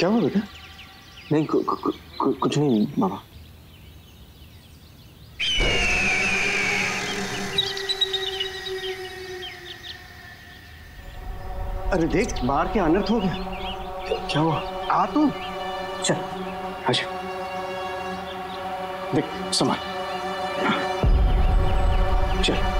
क्या हुआ बेटा नहीं कु, कु, कु, कु, कुछ नहीं मामा अरे देख बाहर के अनर्थ हो गया। क्या हुआ? आ तू? चल आजा देख संभाल। चल।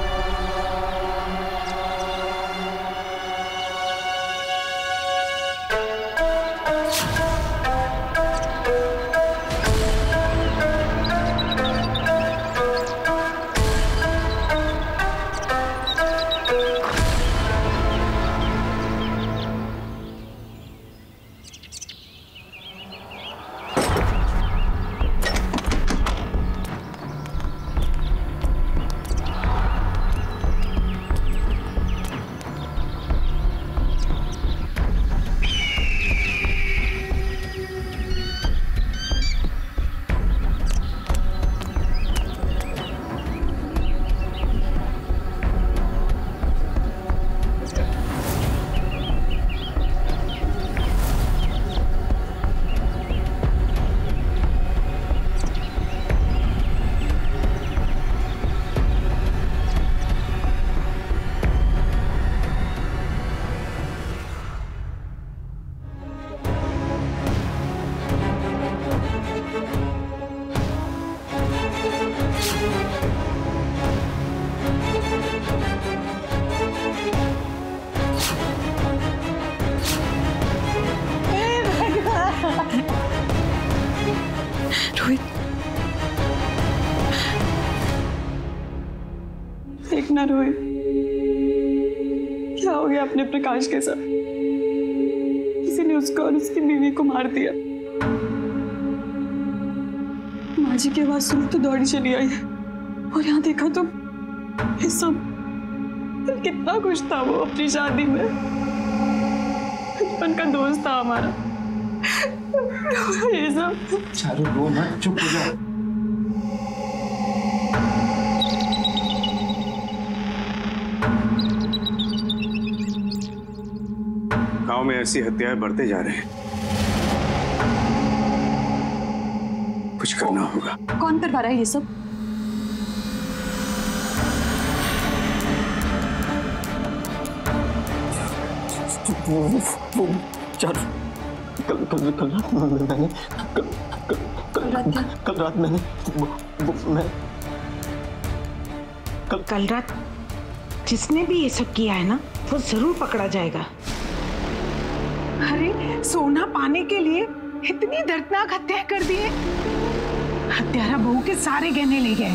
प्रकाश के साथ किसी? ने उसको और उसकी बीवी को मार दिया। माँ जी की आवाज़ सुन तो दौड़ी चली आई और यहाँ देखा तो सब, कितना खुश था वो अपनी शादी में। बचपन का दोस्त था हमारा। ये सब चारू, रो मत, चुप हो जा गाँव में ऐसी हत्याएँ बढ़ते जा रहे हैं। कुछ करना होगा। कौन करवा रहा है ये सब? वो वो चारू कल कल कल रात मैंने कल कल कल रात कल रात मैंने वो, वो मैं कल रात जिसने भी ये सब किया है ना? वो ज़रूर पकड़ा जाएगा। अरे सोना पाने के लिए इतनी दर्दनाक हत्या कर दी है। हत्यारा बहू के सारे गहने ले गए।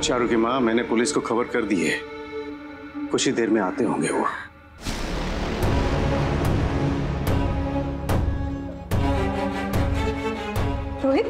चारू की माँ मैंने पुलिस को खबर कर दी है। कुछ ही देर में आते होंगे वो। रोहित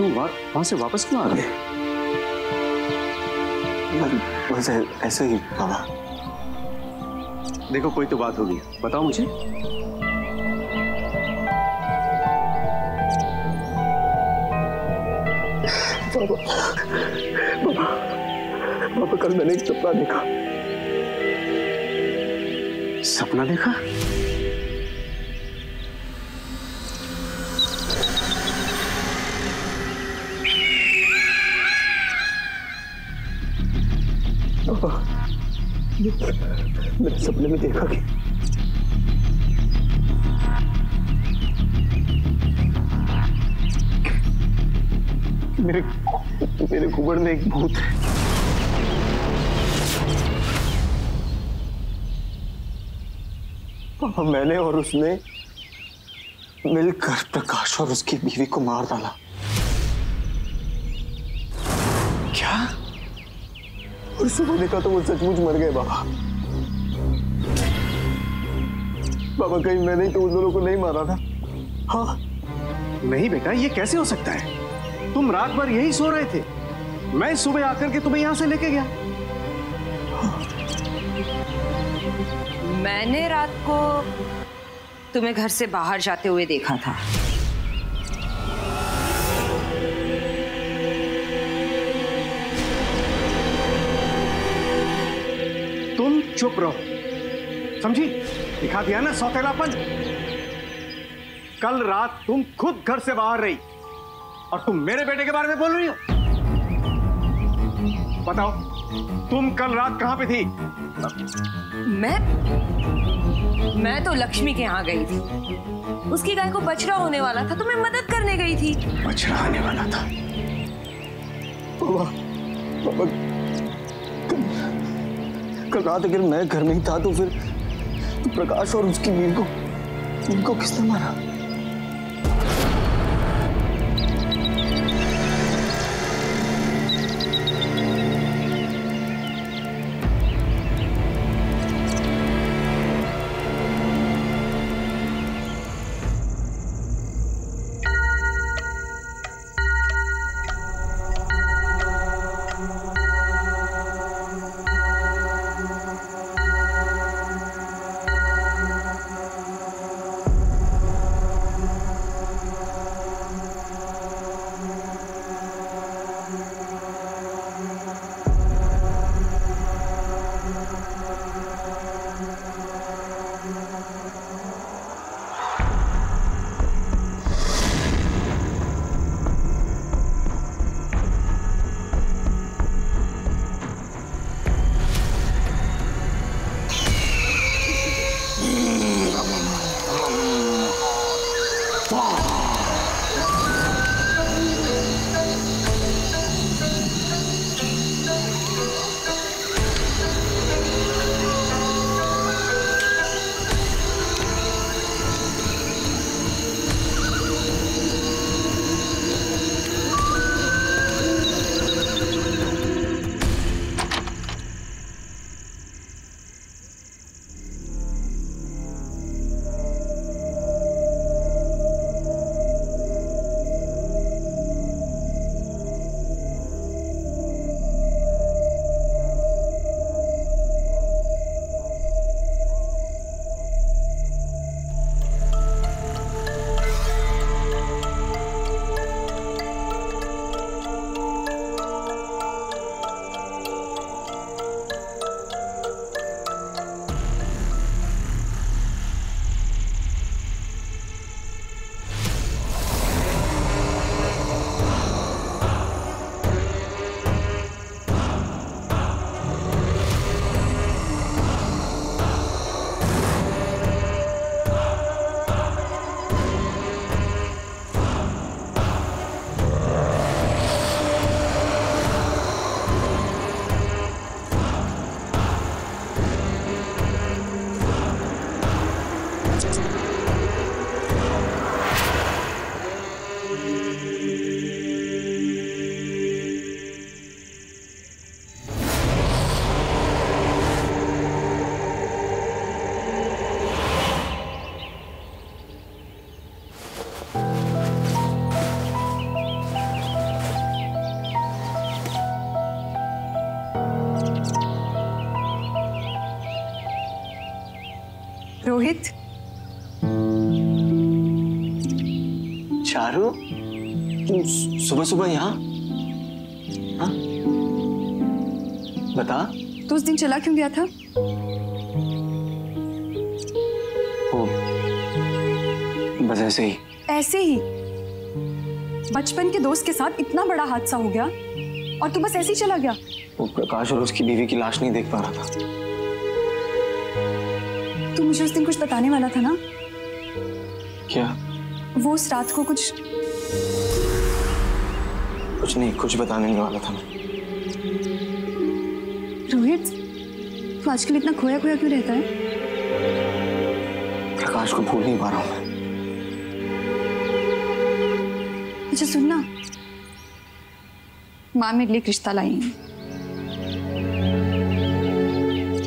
क्या हुआ बेटे तू वहाँ वहाँ से वापस क्यों आ गए? ऐसे ही बाबा। देखो कोई तो बात होगी। बताओ मुझे। बाबा कल मैंने एक सपना देखा। सपना देखा? मैंने सपने में देखा कि मेरे मेरे कुबड़ में एक भूत है। पापा मैंने और उसने मिलकर प्रकाश और उसकी बीवी को मार डाला। और सुबह देखा तो वो सचमुच मर गए बाबा। बाबा कहीं मैंने तो उन दोनों को नहीं मारा ना हाँ। नहीं बेटा ये कैसे हो सकता है? तुम रात भर यही सो रहे थे। मैं सुबह आकर के तुम्हें यहाँ से लेके गया। मैंने रात को तुम्हें घर से बाहर जाते हुए देखा था। चुप रहो। समझी? दिखा दिया ना सौतेलापन? कल रात तुम खुद घर से बाहर रही और तुम मेरे बेटे के बारे में बोल रही हो। बताओ तुम कल रात कहाँ पे थी? मैं मैं तो लक्ष्मी के यहाँ गई थी। उसकी गाय को बछड़ा होने वाला था तो मैं मदद करने गई थी। बछड़ा आने वाला था? बाबा बाबा कल, कल रात अगर मैं घर में ही था तो फिर तो प्रकाश और उसकी बीवी को इनको किसने मारा? रोहित चारू तुम सुबह सुबह यहाँ? हाँ? बता। तू उस दिन चला क्यों गया था? वो बस ऐसे ही। ऐसे ही? बचपन के दोस्त के साथ इतना बड़ा हादसा हो गया और तू बस ऐसे ही चला गया? वो प्रकाश और उसकी बीवी की लाश नहीं देख पा रहा था। तू मुझे उस दिन कुछ बताने वाला था ना? क्या? वो उस रात को कुछ कुछ नहीं कुछ बताने नहीं वाला था मैं। रोहित तू आजकल इतना खोया खोया क्यों रहता है? प्रकाश को भूल नहीं पा रहा हूँ मैं। अच्छा सुनना माँ मेरे लिए रिश्ता लाई है।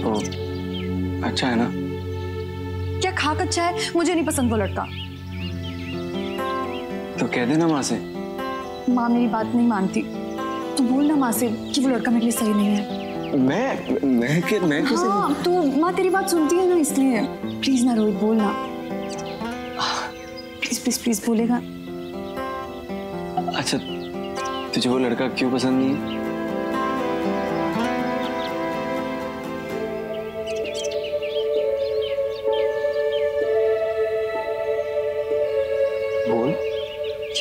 तो अच्छा है ना? क्या खाक अच्छा है? मुझे नहीं पसंद वो लड़का। तो कह देना माँ से। माँ मेरी बात नहीं मानती। तू बोल ना माँ से कि वो लड़का मेरे लिए सही नहीं है। मैं मैं के मैं कैसे हाँ तू माँ तेरी बात सुनती है ना इसलिए। प्लीज़ ना रोहित बोल ना। प्लीज़ प्लीज़ प्लीज़ बोलेगा। अच्छा तुझे वो लड़का क्यों पसंद नहीं है?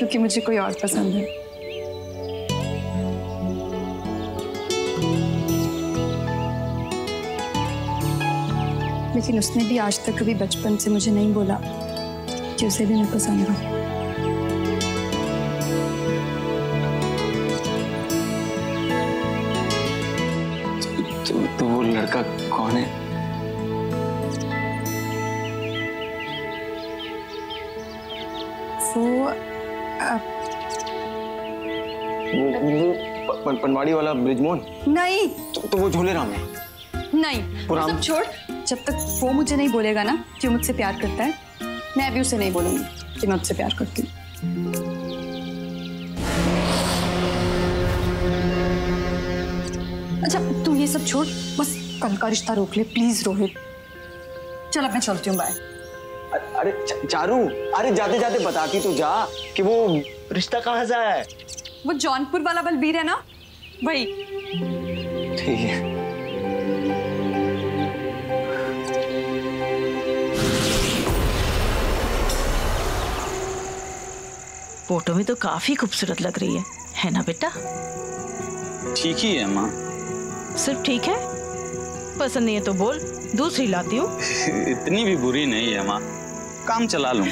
क्योंकि मुझे कोई और पसंद है। लेकिन उसने भी आज तक कभी बचपन से मुझे नहीं बोला कि उसे भी मैं पसंद हूँ। तो, तो वो लड़का कौन है? वो प- प- पनवाड़ी वाला ब्रिजमोहन? नहीं। तो, तो वो झोले राम है। नहीं। वो पुरान- सब छोड़। जब तक वो मुझे नहीं बोलेगा ना कि वो मुझसे प्यार करता है मैं भी उसे नहीं बोलूँगी कि मैं उससे प्यार करती हूँ। अच्छा तू ये सब छोड़। बस कल का रिश्ता रोक ले प्लीज़ रोहित। चल अब मैं चलती हूँ बाय अरे चारू अरे जाते जाते बताती तो जा कि वो रिश्ता कहाँ से आया है? वो जौनपुर वाला बलबीर है ना? वही ठीक है। फ़ोटो में तो काफ़ी खूबसूरत लग रही है है ना बेटा? ठीक ही है माँ। सिर्फ़ ठीक है? पसंद नहीं है तो बोल दूसरी लाती हूँ। इतनी भी बुरी नहीं है माँ। काम चला लूँ।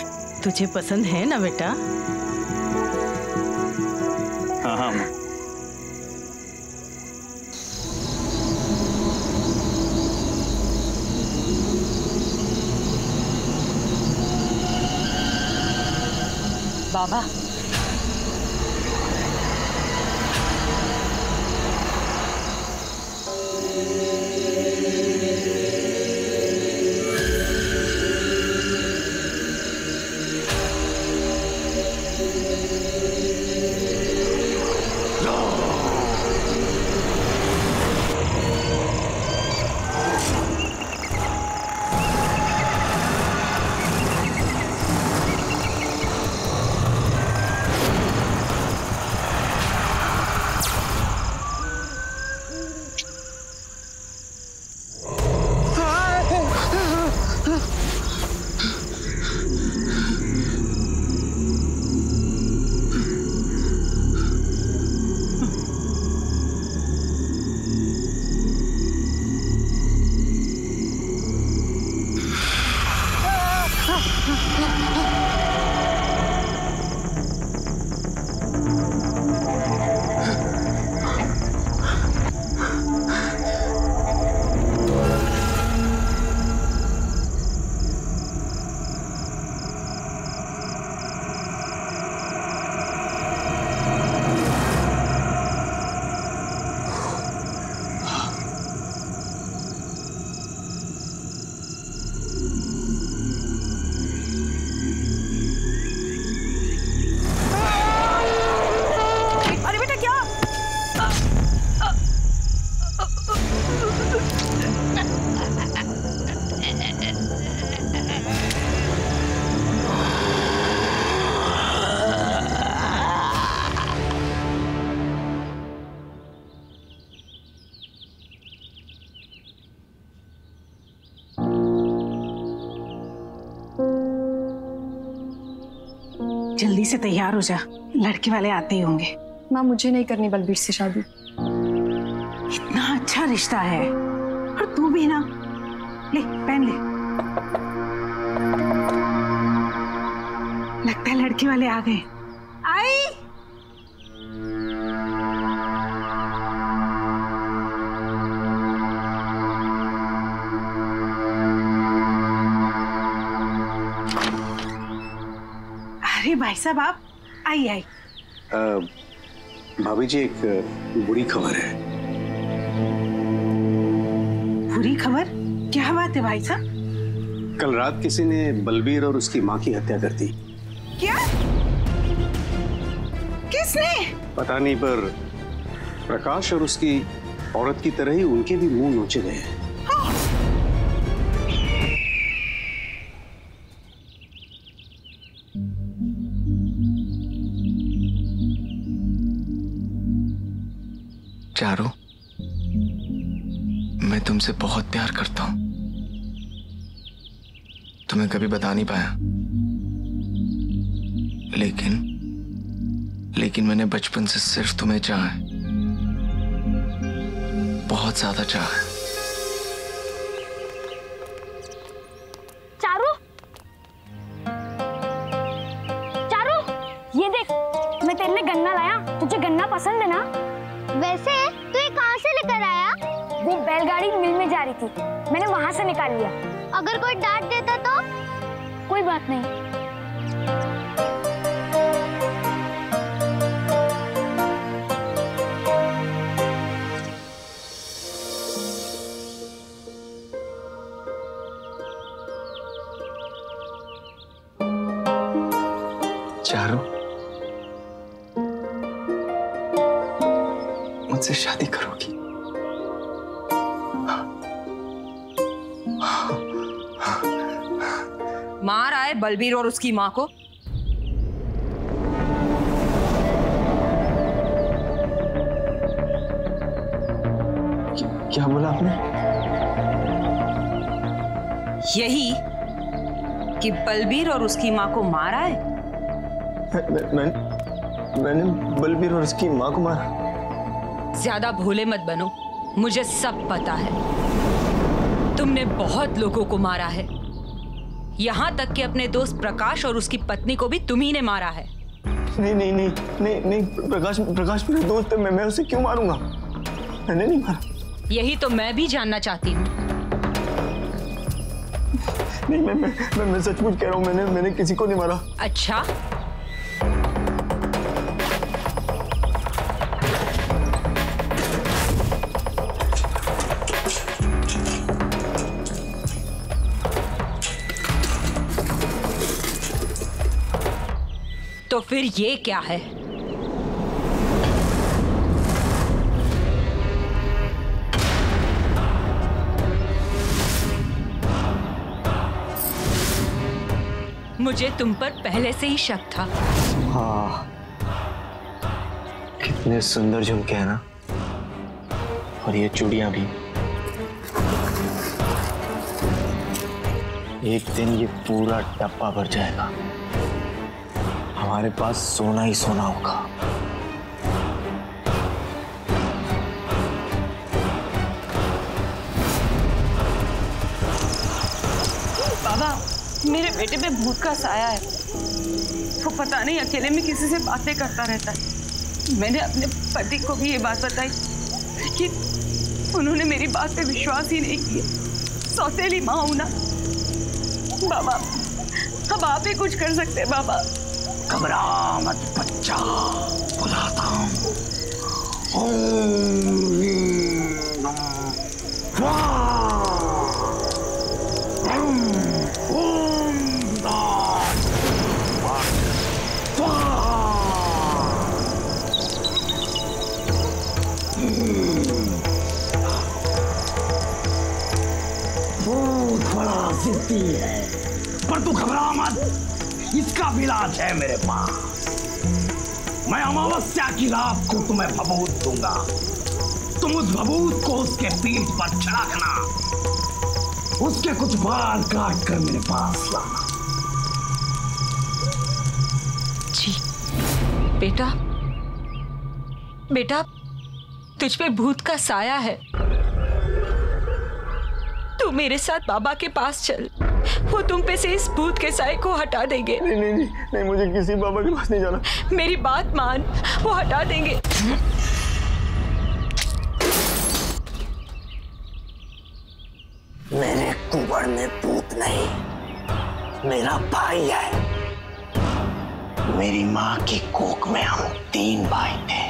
तुझे पसंद है ना बेटा? हाँ हाँ माँ। बाबा जल्दी से तैयार हो जा। लड़के वाले आते ही होंगे। माँ मुझे नहीं करनी बलबीर से शादी। इतना अच्छा रिश्ता है। और तू भी ना। ले पहन ले। लगता है लड़के वाले आ गए। भाई साहब आप आई आई भाभी जी एक बुरी खबर है। बुरी खबर? क्या बात है भाई साहब? कल रात किसी ने बलबीर और उसकी माँ की हत्या कर दी। क्या? किसने? पता नहीं पर प्रकाश और उसकी औरत की तरह ही उनके भी मुँह नोचे गए हैं। तुमसे बहुत प्यार करता हूँ। तुम्हें कभी बता नहीं पाया। लेकिन लेकिन मैंने बचपन से सिर्फ़ तुम्हें चाहा है। बहुत ज़्यादा चाहा है। चारू। मुझसे शादी करोगी। मार आए बलबीर और उसकी माँ को। क्या बोला आपने? यही कि बलबीर और उसकी माँ को मारा है मैं, मैंने बलबीर और उसकी माँ को मारा। ज़्यादा भोले मत बनो। मुझे सब पता है। तुमने बहुत लोगों को मारा है। यहाँ तक कि अपने दोस्त प्रकाश और उसकी पत्नी को भी तुम्ही ने मारा है। नहीं नहीं नहीं नहीं नहीं प्रकाश प्रकाश मेरा दोस्त है मैं मैं उसे क्यों मारूँगा? मैंने नहीं मारा। यही तो मैं भी जानना चाहती हूँ। नहीं मैं मैं मैं, मैं सचमुच कह रहा हूँ मैंने मैंने किसी को नहीं मारा। अच्छा। ये क्या है? मुझे तुम पर पहले से ही शक था। हाँ। कितने सुंदर झुमके हैं ना। और ये चूड़ियाँ भी। एक दिन ये पूरा डब्बा भर जाएगा। हमारे पास सोना ही सोना होगा। बाबा, मेरे बेटे पे भूत का साया है। वो पता नहीं अकेले में किसी से बातें करता रहता है। मैंने अपने पति को भी ये बात बताई, लेकिन उन्होंने मेरी बात पे विश्वास ही नहीं किया। सौतेली माँ हूँ ना। बाबा अब आप ही कुछ कर सकते हैं, बाबा। घबरा मत बच्चा बुलाता हूँ। बहुत बड़ा सिद्धि है पर तू घबरा मत। इसका भी इलाज है मेरे पास। मैं अमावस्या की रात को तुम्हें भभूत दूँगा। तुम उस भभूत को उसके पीठ पर छिड़कना उसके कुछ बाल काट कर मेरे पास लाना। जी। बेटा। बेटा, तुझ पे भूत का साया है। तू मेरे साथ बाबा के पास चल। वो तुम पे से इस भूत के साय को हटा देंगे। नहीं नहीं नहीं, नहीं मुझे किसी बाबा के पास नहीं जाना। मेरी बात मान वो हटा देंगे। मेरे कुबड़ में भूत नहीं मेरा भाई है। मेरी माँ की कोख में हम तीन भाई थे।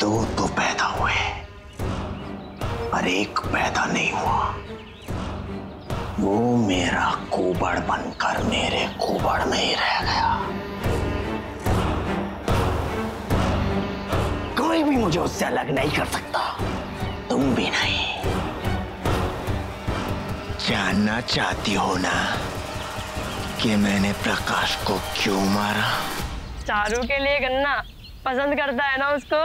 दो तो पैदा और एक पैदा नहीं हुआ। वो मेरा कुबड़ बनकर मेरे कुबड़ में ही रह गया। कोई भी मुझे उससे अलग नहीं कर सकता। तुम भी नहीं। जानना चाहती हो ना कि मैंने प्रकाश को क्यों मारा? चारू के लिए गन्ना पसंद करता है ना उसको?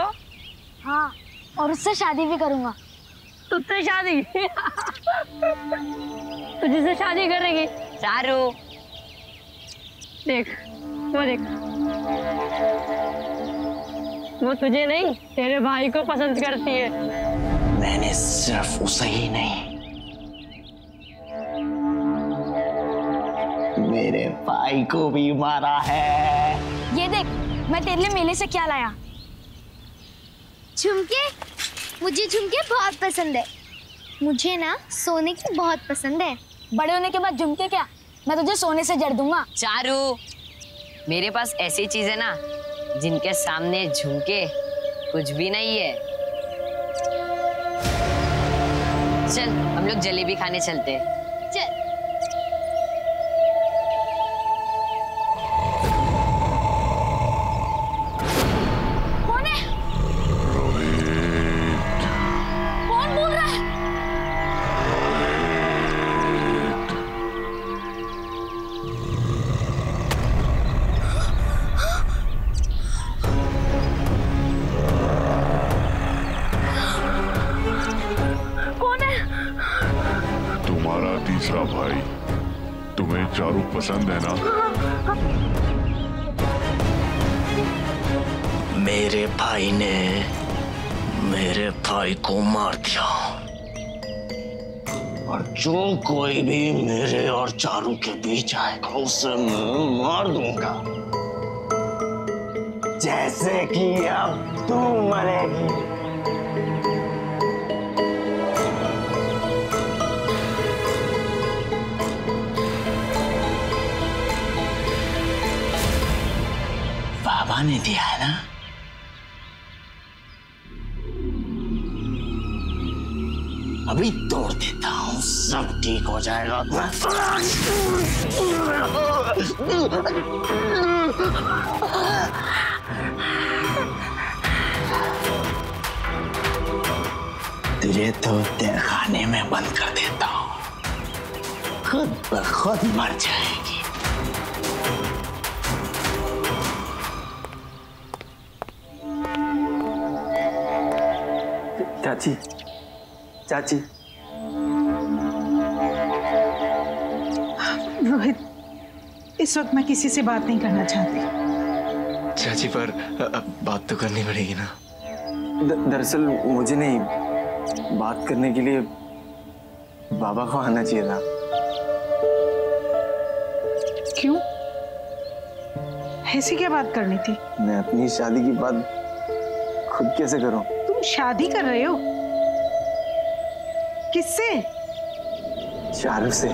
हाँ और उससे शादी भी करूँगा। तुझसे शादी। तुझसे शादी करेगी। चारू देख वो देख। वो तुझे नहीं तेरे भाई को पसंद करती है। मैंने सिर्फ़ उसे ही नहीं। मेरे भाई को भी मारा है। ये देख मैं तेरे लिए मेले से क्या लाया? झुमके? मुझे झुमके बहुत पसंद है। मुझे ना सोने की बहुत पसंद है। बड़े होने के बाद झुमके क्या? मैं तुझे सोने से जड़ दूँगा। चारू मेरे पास ऐसी चीज़ है ना जिनके सामने झुमके कुछ भी नहीं है। चल हम लोग जलेबी खाने चलते हैं। चल। तीसरा भाई। तुम्हें चारू पसंद है ना? मेरे भाई ने मेरे भाई को मार दिया। और जो कोई भी मेरे और चारू के बीच आएगा, उसे मैं मार दूँगा। जैसे कि अब तू मरेगी। बाबा ने दिया है ना? अभी तोड़ देता हूँ, सब ठीक हो जाएगा। तुझे तो खाने में बंद कर देता हूँ। खुद ब खुद मर जाएगी। चाची चाची रोहित इस वक्त मैं किसी से बात नहीं करना चाहती। चाची पर अ- अ, बात तो करनी पड़ेगी ना। दरअसल मुझे नहीं। बात करने के लिए बाबा को आना चाहिए था। क्यों? ऐसी क्या बात करनी थी? मैं अपनी शादी की बात खुद कैसे करूँ? शादी कर रहे हो? किससे? चारू से।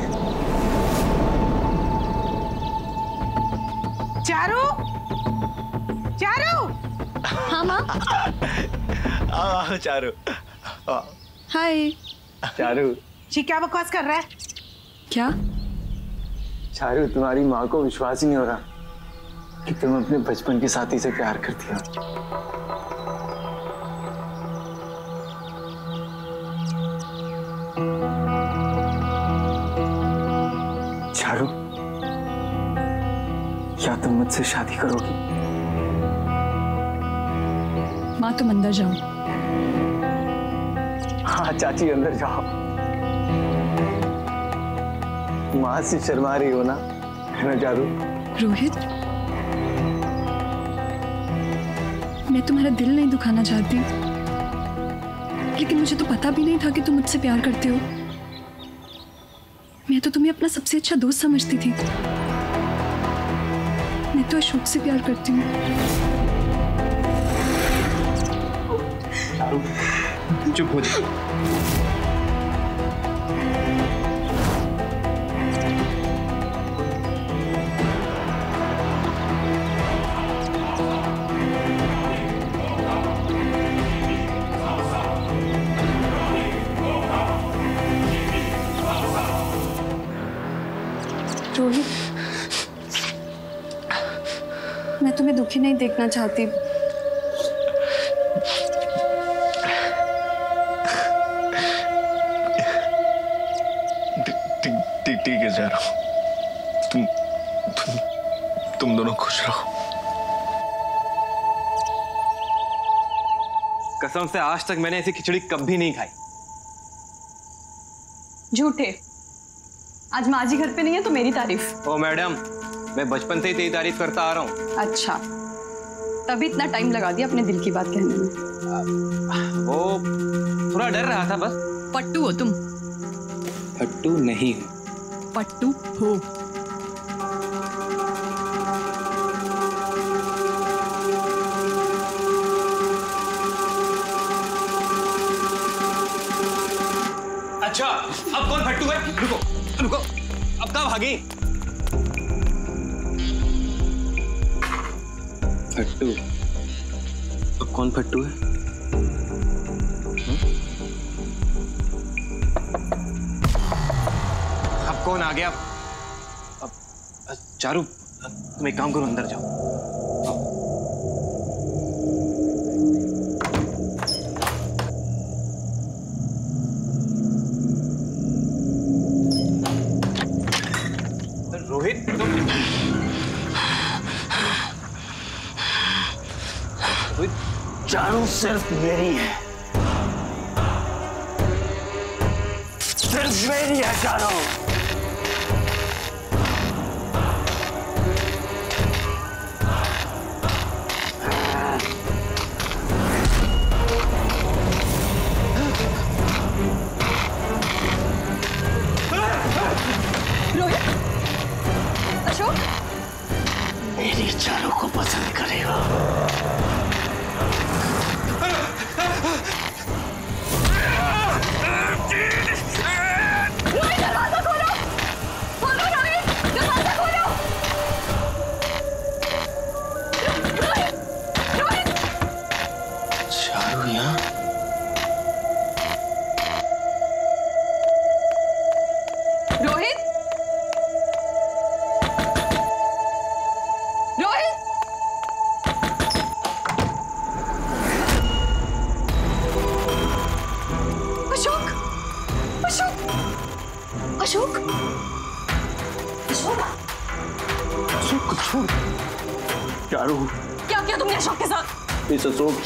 चारू? चारू? हाँ माँ। आओ चारू। हाय। चारू। जी क्या बकवास कर रहा है? क्या? चारू तुम्हारी माँ को विश्वास ही नहीं हो रहा कि तुम अपने बचपन के साथी से प्यार करती हो। चारू क्या तुम मुझसे शादी करोगी? माँ तुम अंदर जाओ। हाँ चाची अंदर जाओ। माँ से शर्मा रही हो ना? है ना चारू रोहित मैं तुम्हारा दिल नहीं दुखाना चाहती। लेकिन मुझे तो पता भी नहीं था कि तुम मुझसे प्यार करते हो। मैं तो तुम्हें अपना सबसे अच्छा दोस्त समझती थी। मैं तो अशोक से प्यार करती हूँ। चुप हो जा। रोहित। मैं तुम्हें दुखी नहीं देखना चाहती। ठीक है जा रहा हूँ। तुम तुम तुम दोनों खुश रहो। कसम से आज तक मैंने ऐसी खिचड़ी कभी नहीं खाई। झूठे। आज माँ जी घर पे नहीं है तो मेरी तारीफ़। ओ मैडम मैं बचपन से ही तेरी तारीफ़ करता आ रहा हूँ। अच्छा। तभी इतना टाइम लगा दिया अपने दिल की बात कहने में। वो थोड़ा डर रहा था बस। पट्टू हो तुम। फट्टू नहीं हूँ। पट्टू हो। अच्छा अब कौन फट्टू है? रुको। रुको। अब कब भागी? फट्टू। अब कौन फट्टू है? हम्म? अब कौन आ गया? अब अब चारू तुम एक काम करो अंदर जाओ। सिर्फ़ मेरी है। सिर्फ़ मेरी है चारू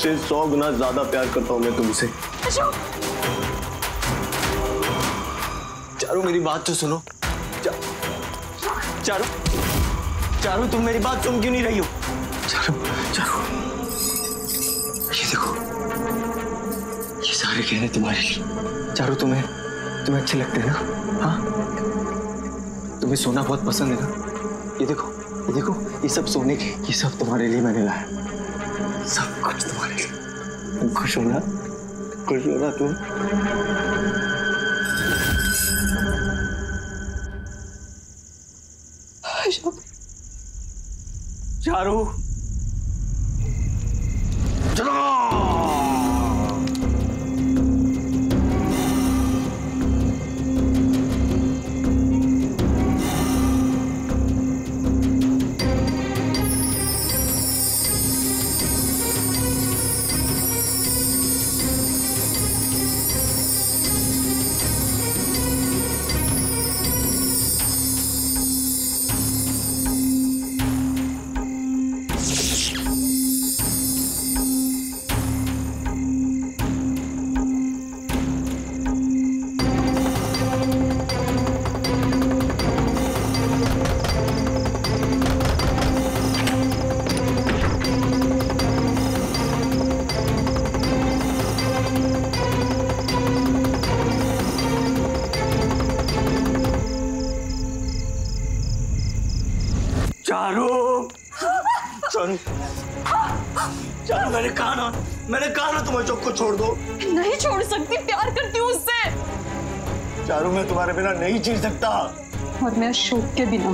से सौ गुना ज़्यादा प्यार करता हूँ मैं तुमसे। चारू मेरी बात तो सुनो। चा, चारू चारू तुम मेरी बात सुन क्यों नहीं रही हो? चारू चारू ये देखो। ये सारे गहने तुम्हारे लिए। चारू तुम्हें तुम्हें अच्छे लगते हैं ना? हाँ? तुम्हें सोना बहुत पसंद है ना? ये देखो ये देखो ये सब सोने के ये सब तुम्हारे लिए मैंने लाया। लिए तुम खुश होना खुश होना तुम चारू। मैंने बिना नहीं जी सकता। और मैं अशोक के बिना।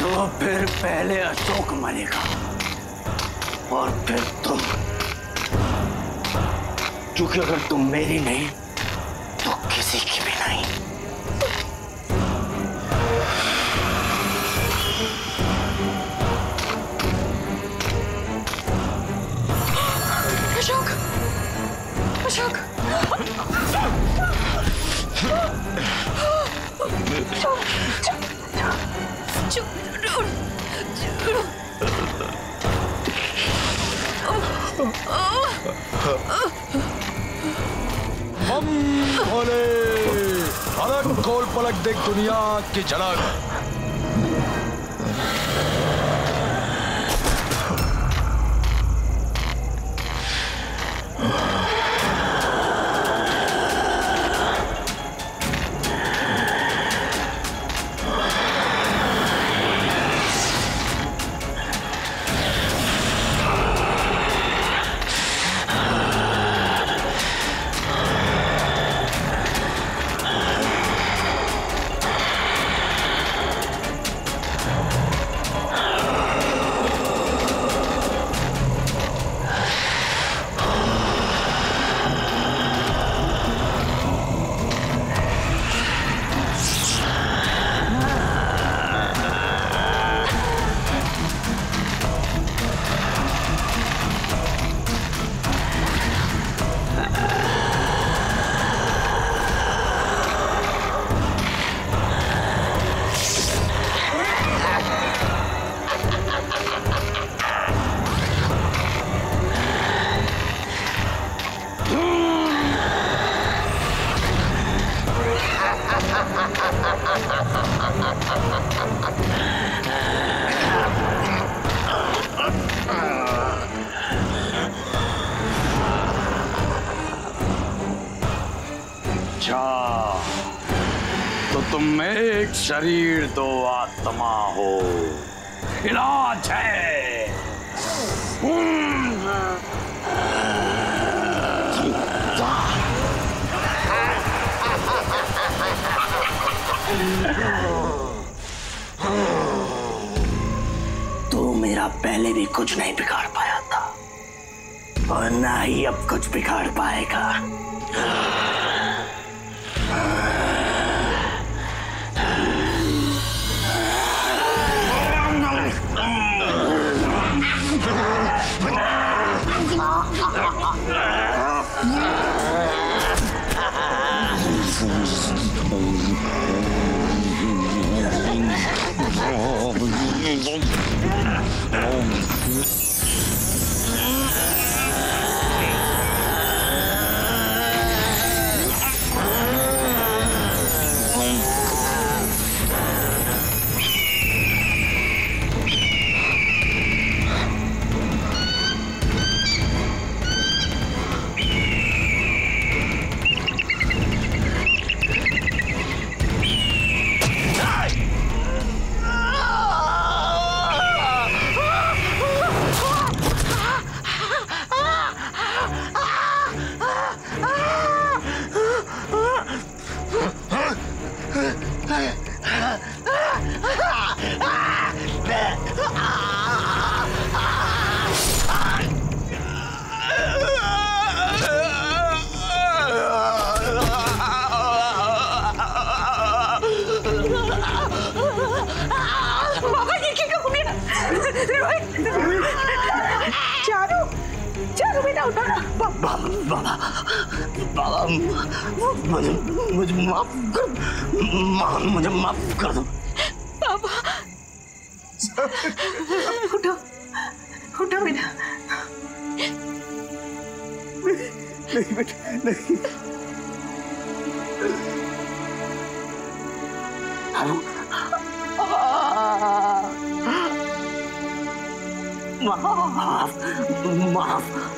तो फिर पहले अशोक मरेगा और फिर तुम। क्योंकि अगर तुम मेरी नहीं दुनिया की झलक। शरीर दो आत्मा हो। इलाज है। तू मेरा पहले भी कुछ नहीं बिगाड़ पाया था, और ना ही अब कुछ बिगाड़ पाएगा। dónde. बाबा मुझे मुझे माफ़ कर माँ मुझे माफ़ कर दो। बाबा। उठो उठो बेटा। नहीं बेटा नहीं। माफ़ माफ़